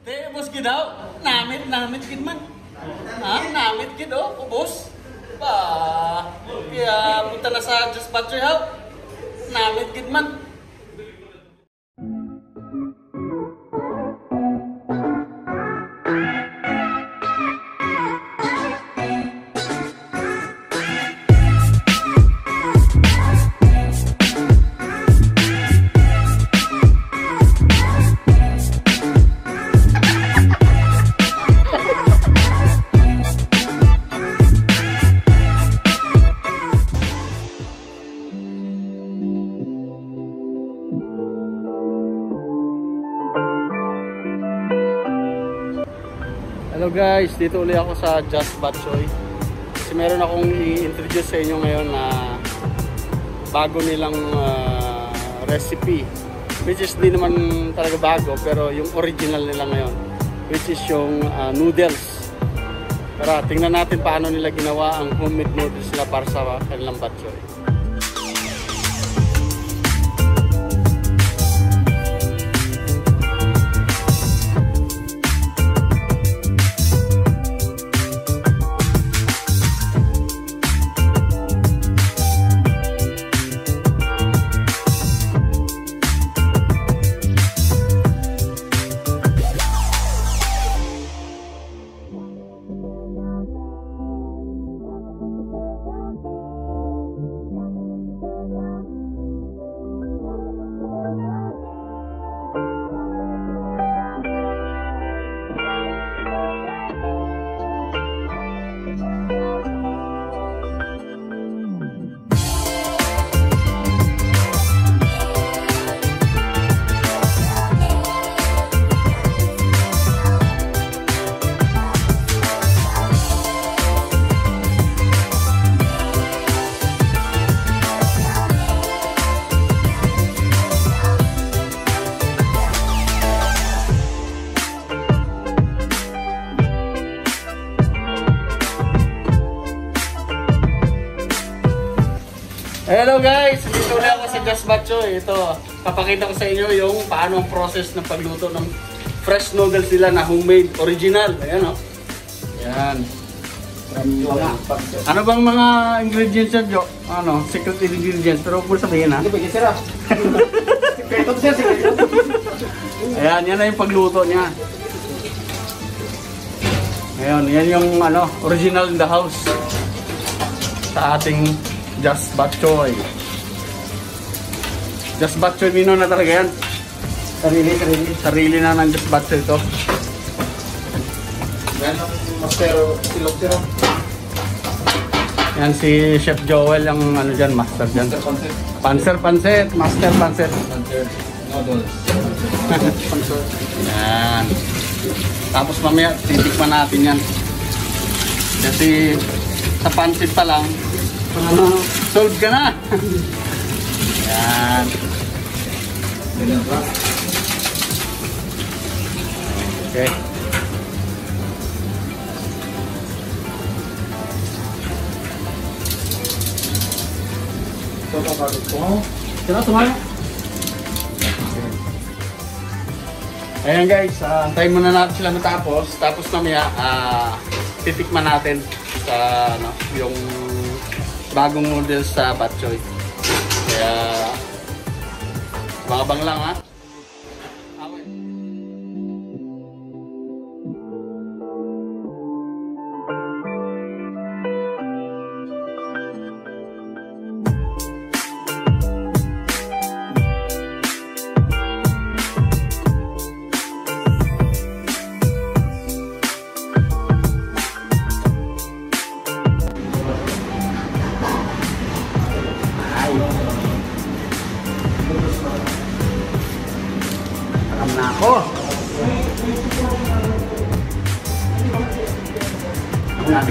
Te, ubos gid daw. Namit, namit gid man. Ha? Namit gid oh, ubos. Ba, kaya punta na sa Battery Hub. Namit gid man. Guys, dito ulit ako sa Just Batchoy. Kasi meron akong i-introduce sa inyo ngayon na bago nilang ah, recipe. Which is di naman talaga bago, pero yung original nila ngayon. Which is yung ah, noodles. Tara, tingnan natin paano nila ginawa ang homemade noodles nila para sa kanilang batchoy. Sa Just Batchoy. Ito, papakita ko sa inyo yung paano ang process ng pagluto ng fresh noodles nila na homemade, original. Ayan o. Oh. Ayan. Ano bang mga ingredients yan, Jo? Ano, secret ingredients. Pero huwag mo sabihin ha. Hindi ba, sir ah? Sikreto sir, sikreto. Ayan, yan na yung pagluto niya. Ayan, yan yung ano, original in the house. Sa ating Just Batchoy. Just Batchoy Mino na talaga yan. Sarili, sarili. Sarili na ng Just Batchoy ito. Yan ang mastero, silog sir ah. Yan si Chef Joel ang ano dyan, master dyan. Master. Panser Panset, Master Panset. Master noodles. Yan. Tapos mamaya titikman natin yan. Kasi sa pansit pa lang, ano, solve ka na. Yan. Ganyan ba? Okay. So, kapagod ko. Sino tumaya? Ayan guys, uh, antayin muna natin sila matapos. Tapos mamaya, ah, titikman natin sa ano, yung bagong noodles sa Batchoy. Kaya, mga bang lang ha.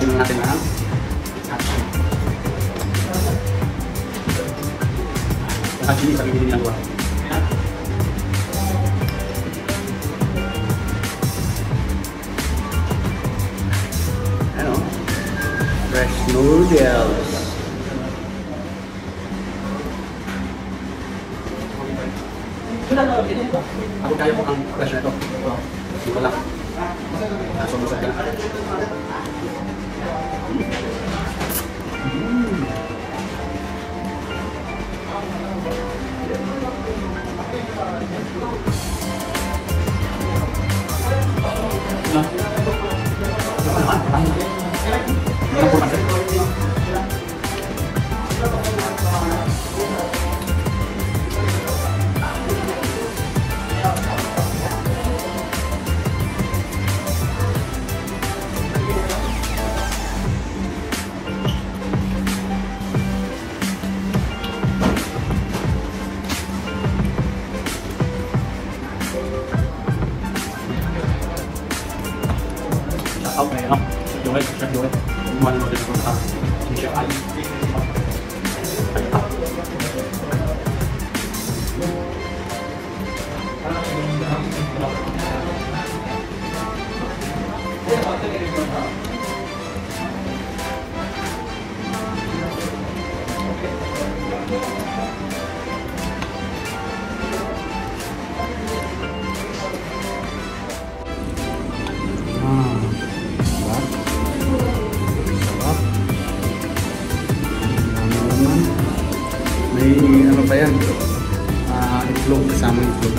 Natin na natin ha. Actually, sa bibili niya Ano? Fresh noodles. Ako kaya mo ang fresh na ito. Ito lang. Okay, no? Joel, siya Joel. Manonood din ako sa siya ay. Ah, May ano pa yan? Ah, itlog kasama itlog.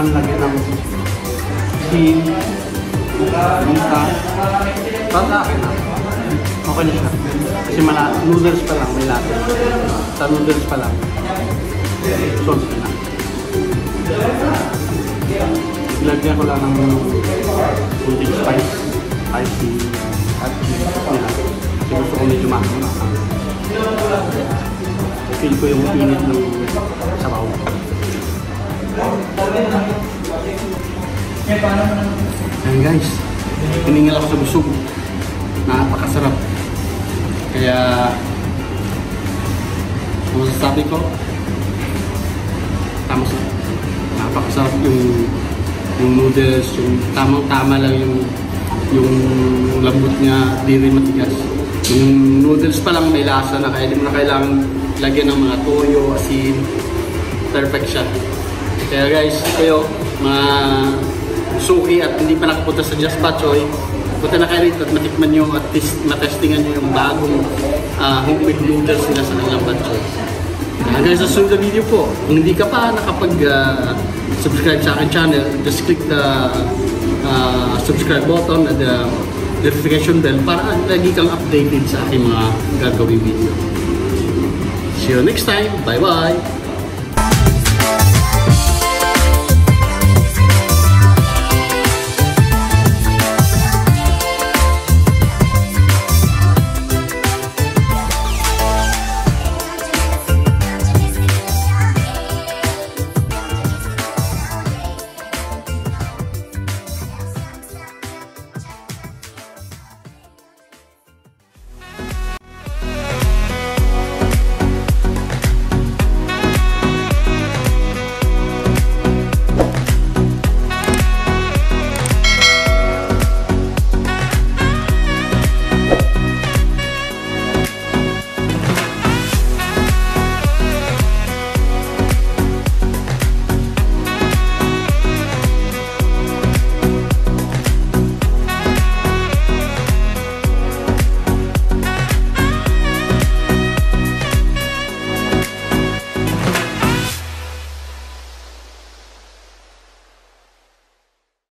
Na kailangan lagyan ng sin, luka. Para sa akin ah. Okay na siya. Kasi mala noodles pa lang, may latte. Sa noodles pa lang. Sauce na. Ilagyan ko lang ng kunting spice. Spicy. At nila. Kasi gusto ko medyo maano. Feel ko yung init ng sabaw. Ayan guys, hiningal ako sa busog. Napakasarap. Kaya, ano masasabi ko? Tama sa napakasarap yung yung noodles, yung tamang-tama lang yung yung lambot niya, di rin matigas. Yung noodles pa lang may lasa na kaya di mo na kailangan lagyan ng mga toyo, asin. Perfect siya. Kaya guys, kayo, mga suki at hindi pa nakapunta sa Just Pachoy, punta na kayo rito at matikman nyo at test, matestingan nyo yung bagong ah, homemade noodles nila sa kanilang Pachoy. Hanggang sa susunod na video po, kung hindi ka pa nakapag-subscribe sa akin channel, just click the ah, subscribe button at the notification bell para lagi kang updated sa aking mga gagawing video. See you next time. Bye-bye!